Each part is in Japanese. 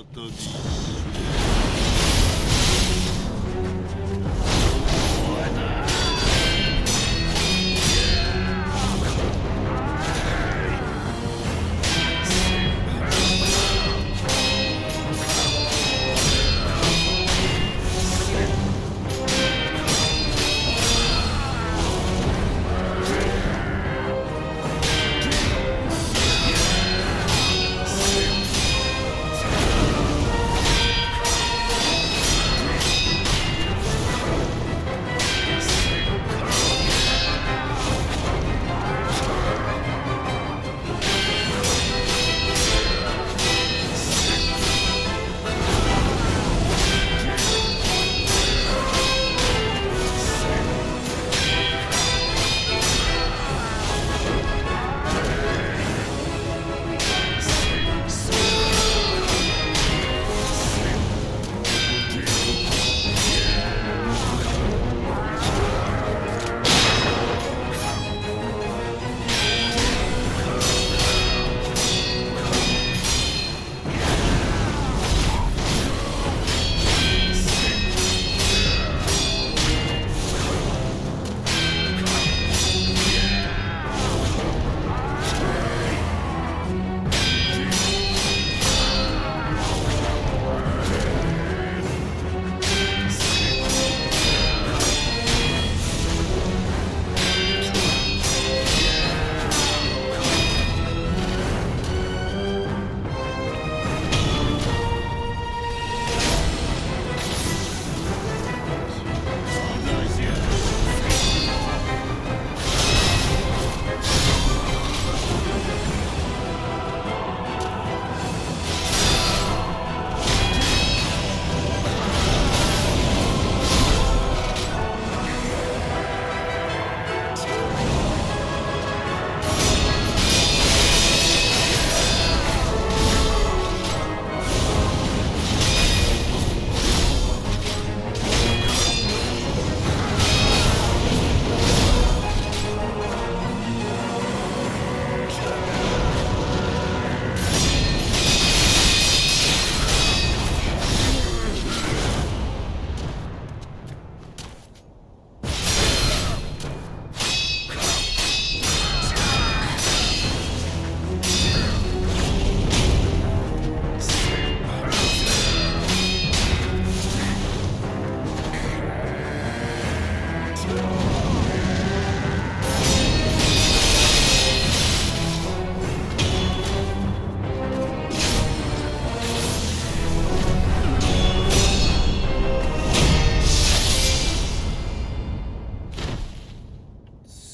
authority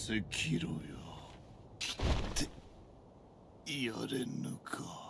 せ切ろよ。ってやれぬか。